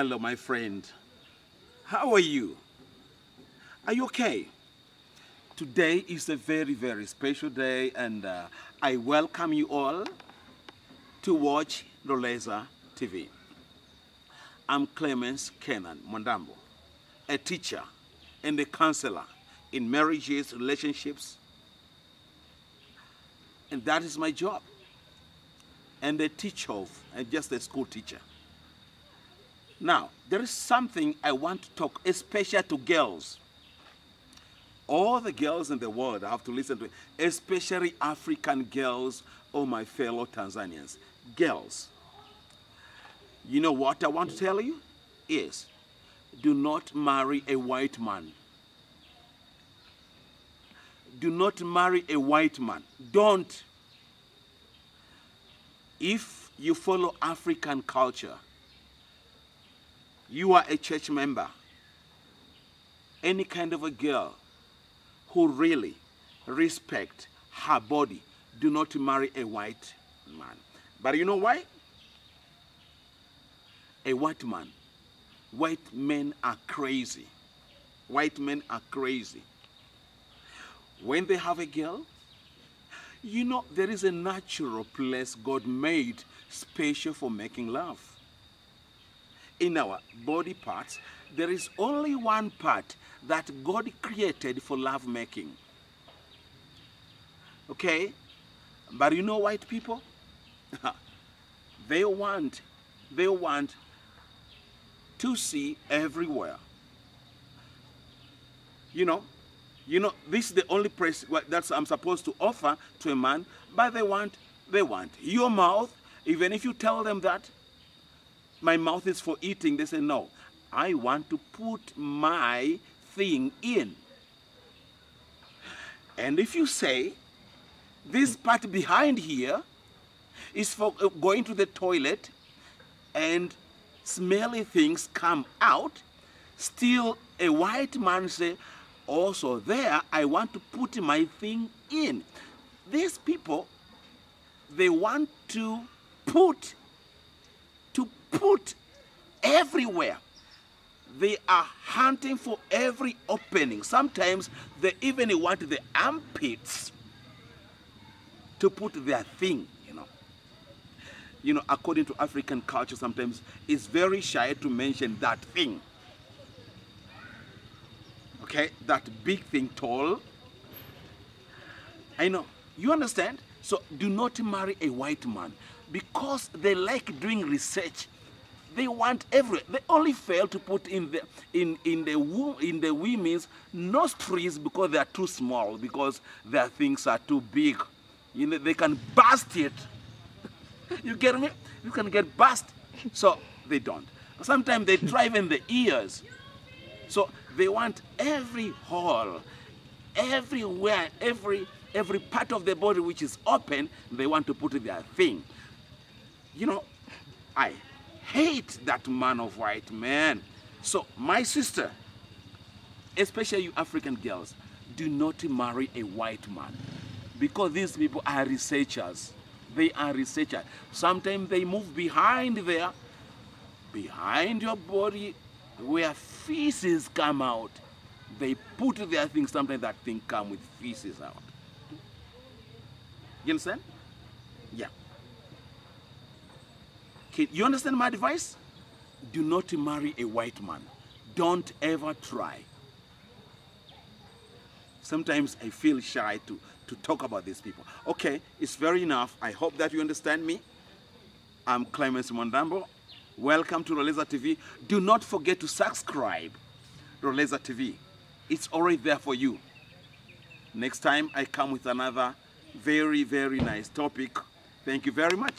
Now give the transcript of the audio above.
Hello, my friend. How are you? Are you okay? Today is a very, very special day, and uh, I welcome you all to watch Loleza TV. I'm Clemens Kenan Mondambo, a teacher and a counselor in marriages, relationships, and that is my job. And a teacher and just a school teacher. Now, there is something I want to talk, especially to girls. All the girls in the world have to listen to it, especially African girls or my fellow Tanzanians. Girls, you know what I want to tell you? Is do not marry a white man. Do not marry a white man. Don't. If you follow African culture, you are a church member, any kind of a girl who really respect her body, do not marry a white man. But you know why? A white man. White men are crazy. White men are crazy. When they have a girl, you know, there is a natural place God made special for making love. In our body parts, there is only one part that God created for love making. Okay? But you know white people? they want, they want to see everywhere. You know, you know, this is the only place that I'm supposed to offer to a man, but they want, they want your mouth. Even if you tell them that my mouth is for eating, they say, no, I want to put my thing in. And if you say, this part behind here is for uh, going to the toilet and smelly things come out, still a white man say, also there I want to put my thing in. These people, they want to put, put everywhere. They are hunting for every opening. Sometimes they even want the armpits to put their thing, you know. You know, according to African culture, sometimes it's very shy to mention that thing. Okay, that big thing tall. I know. You understand? So do not marry a white man because they like doing research. They want every. They only fail to put in the in in the in the women's nostrils because they are too small because their things are too big. You know they can bust it. you get me? You can get bust. So they don't. Sometimes they drive in the ears. So they want every hole, everywhere, every every part of the body which is open, they want to put their thing. You know, I hate that man of white man. So my sister, especially you African girls, do not marry a white man because these people are researchers. They are researchers. Sometimes they move behind there, behind your body, where feces come out. They put their thing, sometimes that thing come with feces out. You understand? Yeah. Okay, you understand my advice? Do not marry a white man. Don't ever try. Sometimes I feel shy to, to talk about these people. Okay, it's very enough. I hope that you understand me. I'm Clemens Mondambo. Welcome to Loleza TV. Do not forget to subscribe Loleza TV. It's already there for you. Next time I come with another very, very nice topic. Thank you very much.